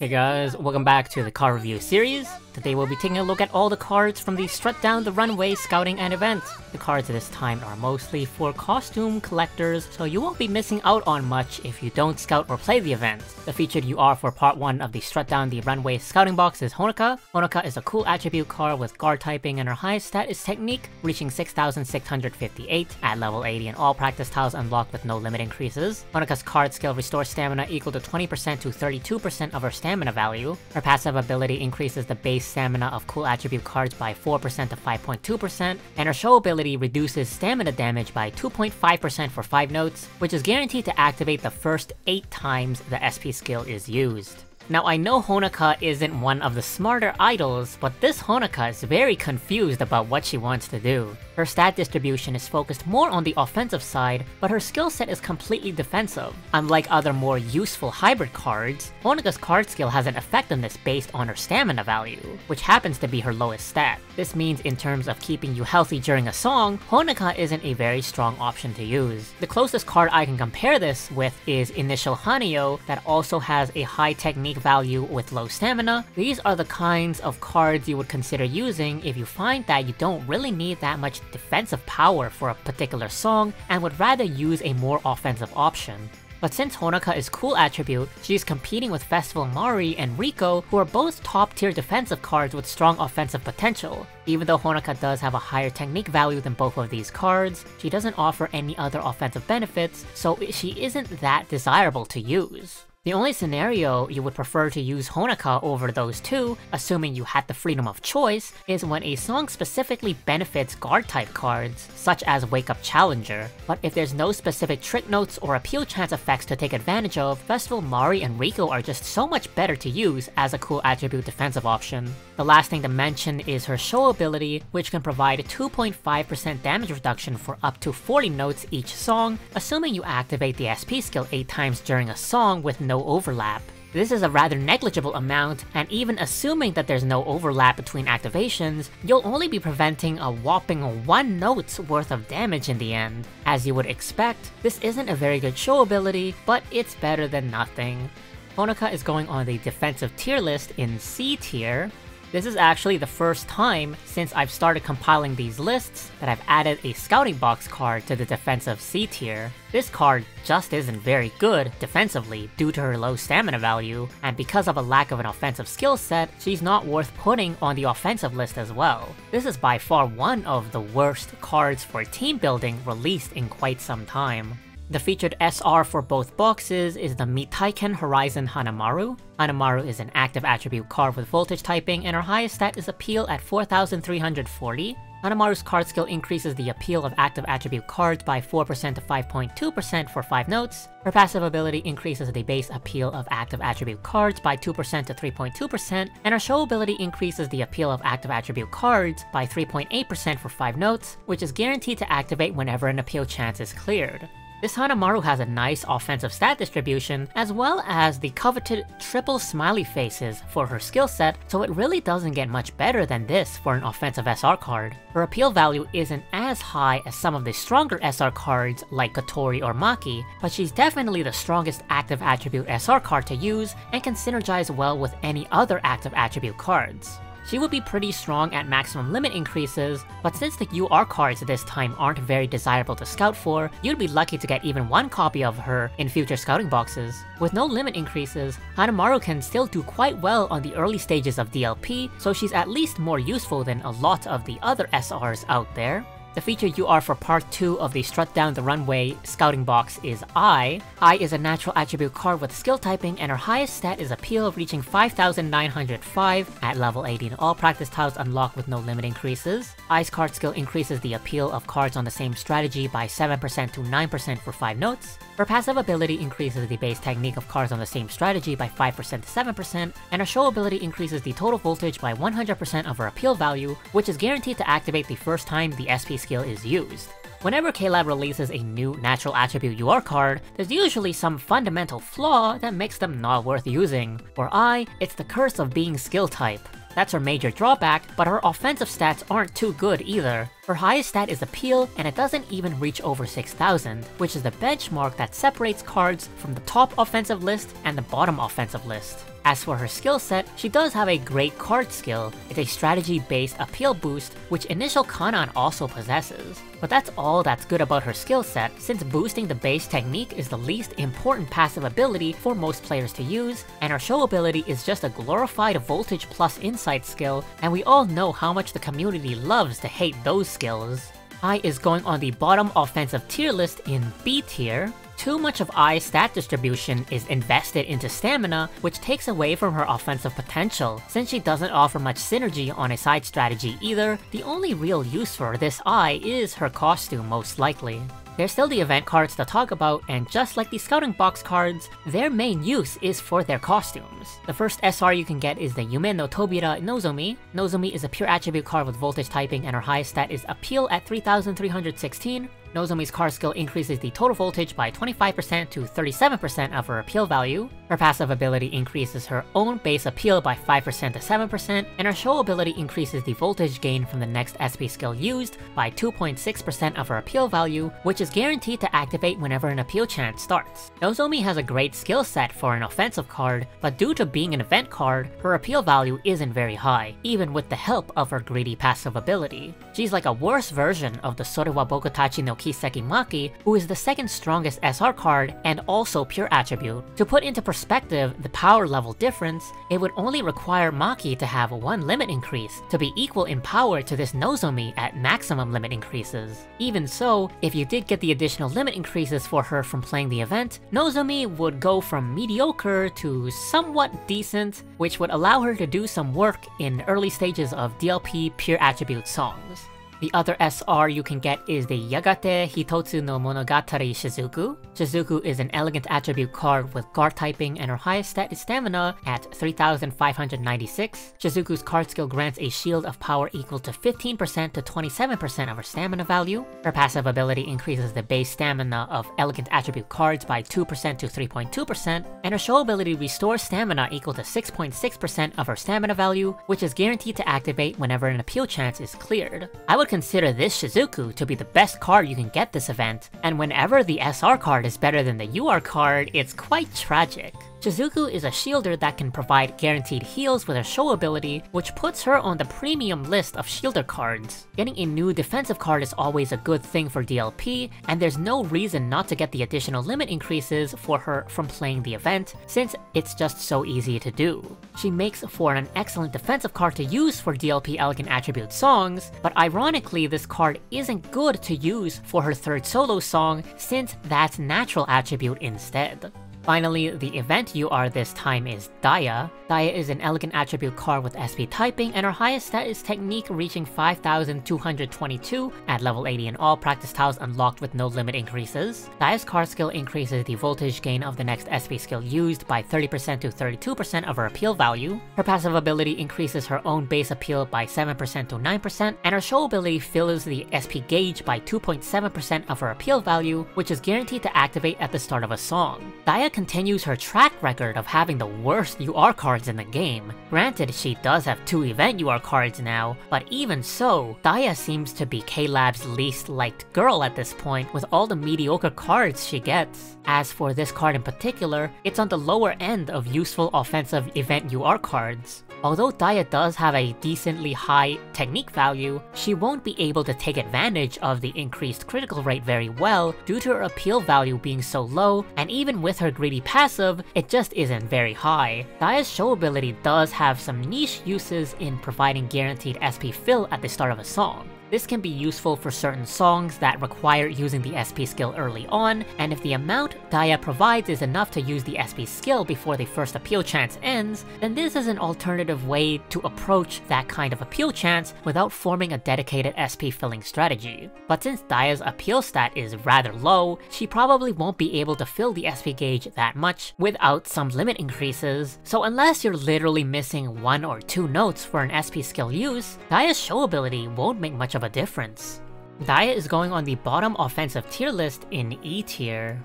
Hey guys, welcome back to the card review series. Today we'll be taking a look at all the cards from the Strut Down the Runway scouting and event. The cards at this time are mostly for costume collectors, so you won't be missing out on much if you don't scout or play the event. The featured UR for part 1 of the Strut Down the Runway scouting box is Honoka. Honoka is a cool attribute card with guard typing and her highest stat is Technique, reaching 6658 at level 80 and all practice tiles unlocked with no limit increases. Honoka's card skill restores stamina equal to 20% to 32% of her stamina stamina value. Her passive ability increases the base stamina of cool attribute cards by 4% to 5.2%, and her show ability reduces stamina damage by 2.5% for 5 notes, which is guaranteed to activate the first 8 times the SP skill is used. Now I know Honoka isn't one of the smarter idols, but this Honoka is very confused about what she wants to do. Her stat distribution is focused more on the offensive side, but her skill set is completely defensive. Unlike other more useful hybrid cards, Honoka's card skill has an effectiveness based on her stamina value, which happens to be her lowest stat. This means in terms of keeping you healthy during a song, Honoka isn't a very strong option to use. The closest card I can compare this with is Initial Hanayo that also has a high technique value with low stamina. These are the kinds of cards you would consider using if you find that you don't really need that much defensive power for a particular song and would rather use a more offensive option. But since Honoka is cool attribute, she's competing with Festival Mari and Riko who are both top tier defensive cards with strong offensive potential. Even though Honoka does have a higher technique value than both of these cards, she doesn't offer any other offensive benefits, so she isn't that desirable to use. The only scenario you would prefer to use Honoka over those two, assuming you had the freedom of choice, is when a song specifically benefits guard-type cards, such as Wake Up Challenger. But if there's no specific trick notes or appeal chance effects to take advantage of, Festival Mari and Riko are just so much better to use as a cool attribute defensive option. The last thing to mention is her show ability, which can provide 2.5% damage reduction for up to 40 notes each song, assuming you activate the SP skill 8 times during a song with no overlap. This is a rather negligible amount, and even assuming that there's no overlap between activations, you'll only be preventing a whopping one note's worth of damage in the end. As you would expect, this isn't a very good show ability, but it's better than nothing. Honoka is going on the defensive tier list in C tier, this is actually the first time since I've started compiling these lists that I've added a scouting box card to the defensive C tier. This card just isn't very good defensively due to her low stamina value, and because of a lack of an offensive skill set, she's not worth putting on the offensive list as well. This is by far one of the worst cards for team building released in quite some time. The featured SR for both boxes is the Mitaiken Horizon Hanamaru. Hanamaru is an active attribute card with voltage typing, and her highest stat is appeal at 4340. Hanamaru's card skill increases the appeal of active attribute cards by 4% to 5.2% for 5 notes. Her passive ability increases the base appeal of active attribute cards by 2% to 3.2%, and her show ability increases the appeal of active attribute cards by 3.8% for 5 notes, which is guaranteed to activate whenever an appeal chance is cleared. This Hanamaru has a nice offensive stat distribution, as well as the coveted triple smiley faces for her skill set, so it really doesn't get much better than this for an offensive SR card. Her appeal value isn't as high as some of the stronger SR cards like Kotori or Maki, but she's definitely the strongest active attribute SR card to use and can synergize well with any other active attribute cards. She would be pretty strong at maximum limit increases, but since the UR cards this time aren't very desirable to scout for, you'd be lucky to get even one copy of her in future scouting boxes. With no limit increases, Hanamaru can still do quite well on the early stages of DLP, so she's at least more useful than a lot of the other SRs out there. The feature UR for part 2 of the Strut Down the Runway scouting box is Ai. Ai is a natural attribute card with skill typing and her highest stat is appeal reaching 5905 at level 80 and all practice tiles unlock with no limit increases. Ai's card skill increases the appeal of cards on the same strategy by 7% to 9% for 5 notes. Her passive ability increases the base technique of cards on the same strategy by 5% to 7%, and her show ability increases the total voltage by 100% of her appeal value, which is guaranteed to activate the first time the SP skill is used. Whenever KLab releases a new natural attribute UR card, there's usually some fundamental flaw that makes them not worth using. For Ai, it's the curse of being skill type. That's her major drawback, but her offensive stats aren't too good either. Her highest stat is Appeal, and it doesn't even reach over 6000, which is the benchmark that separates cards from the top offensive list and the bottom offensive list. As for her skill set, she does have a great card skill. It's a strategy-based appeal boost, which Initial Kanan also possesses. But that's all that's good about her skill set, since boosting the base technique is the least important passive ability for most players to use, and her show ability is just a glorified voltage plus insight skill, and we all know how much the community loves to hate those skills. Ai is going on the bottom offensive tier list in B tier. Too much of Ai's stat distribution is invested into stamina, which takes away from her offensive potential. Since she doesn't offer much synergy on a side strategy either, the only real use for this Ai is her costume most likely. There's still the event cards to talk about, and just like the scouting box cards, their main use is for their costumes. The first SR you can get is the Yume no Tobira Nozomi. Nozomi is a pure attribute card with voltage typing and her highest stat is Appeal at 3316. Nozomi's card skill increases the total voltage by 25% to 37% of her appeal value. Her passive ability increases her own base appeal by 5% to 7%, and her show ability increases the voltage gain from the next SP skill used by 2.6% of her appeal value, which is guaranteed to activate whenever an appeal chance starts. Nozomi has a great skill set for an offensive card, but due to being an event card, her appeal value isn't very high, even with the help of her greedy passive ability. She's like a worse version of the Sorewa Bokutachi no Kiseki who is the second strongest SR card and also pure attribute. To put into perspective the power level difference, it would only require Maki to have one limit increase to be equal in power to this Nozomi at maximum limit increases. Even so, if you did get the additional limit increases for her from playing the event, Nozomi would go from mediocre to somewhat decent, which would allow her to do some work in early stages of DLP pure attribute songs. The other SR you can get is the Yagate Hitotsu no Monogatari Shizuku. Shizuku is an elegant attribute card with guard typing and her highest stat is stamina at 3596. Shizuku's card skill grants a shield of power equal to 15% to 27% of her stamina value. Her passive ability increases the base stamina of elegant attribute cards by 2% to 3.2%, and her show ability restores stamina equal to 6.6% of her stamina value, which is guaranteed to activate whenever an appeal chance is cleared. I would consider this Shizuku to be the best card you can get this event, and whenever the SR card is better than the UR card, it's quite tragic. Shizuku is a shielder that can provide guaranteed heals with her show ability, which puts her on the premium list of shielder cards. Getting a new defensive card is always a good thing for DLP, and there's no reason not to get the additional limit increases for her from playing the event, since it's just so easy to do. She makes for an excellent defensive card to use for DLP Elegant Attribute songs, but ironically this card isn't good to use for her third solo song, since that's natural attribute instead. Finally, the event UR this time is Dia. Dia is an elegant attribute card with SP typing, and her highest stat is Technique reaching 5222 at level 80 in all practice tiles unlocked with no limit increases. Dia's card skill increases the voltage gain of the next SP skill used by 30% to 32% of her appeal value. Her passive ability increases her own base appeal by 7% to 9%, and her show ability fills the SP gauge by 2.7% of her appeal value, which is guaranteed to activate at the start of a song. Dia continues her track record of having the worst UR cards in the game. Granted, she does have two event UR cards now, but even so, Dia seems to be KLab's least liked girl at this point with all the mediocre cards she gets. As for this card in particular, it's on the lower end of useful offensive event UR cards. Although Dia does have a decently high technique value, she won't be able to take advantage of the increased critical rate very well due to her appeal value being so low, and even with her passive, it just isn't very high. Dia's show ability does have some niche uses in providing guaranteed SP fill at the start of a song. This can be useful for certain songs that require using the SP skill early on, and if the amount Dia provides is enough to use the SP skill before the first appeal chance ends, then this is an alternative way to approach that kind of appeal chance without forming a dedicated SP filling strategy. But since Dia's appeal stat is rather low, she probably won't be able to fill the SP gauge that much without some limit increases, so unless you're literally missing one or two notes for an SP skill use, Dia's show ability won't make much a difference. Dia is going on the bottom offensive tier list in E tier.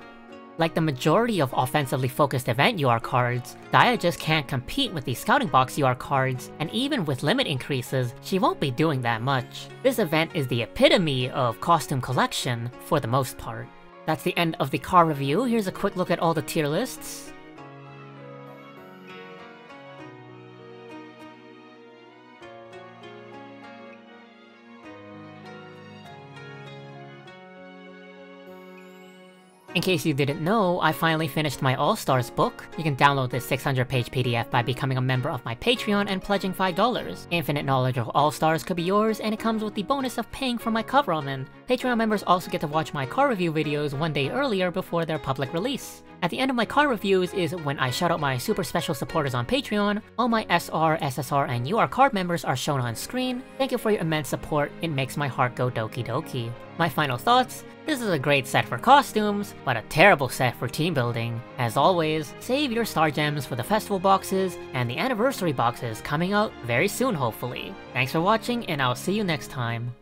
Like the majority of offensively focused event UR cards, Dia just can't compete with the scouting box UR cards, and even with limit increases, she won't be doing that much. This event is the epitome of costume collection, for the most part. That's the end of the car review, here's a quick look at all the tier lists. In case you didn't know, I finally finished my All-Stars book. You can download this 600-page PDF by becoming a member of my Patreon and pledging $5. Infinite knowledge of All-Stars could be yours, and it comes with the bonus of paying for my cover on. Patreon members also get to watch my car review videos one day earlier before their public release. At the end of my car reviews is when I shout out my super special supporters on Patreon. All my SR, SSR, and UR card members are shown on screen. Thank you for your immense support, it makes my heart go doki doki. My final thoughts, this is a great set for costumes, but a terrible set for team building. As always, save your star gems for the festival boxes and the anniversary boxes coming out very soon hopefully. Thanks for watching and I'll see you next time.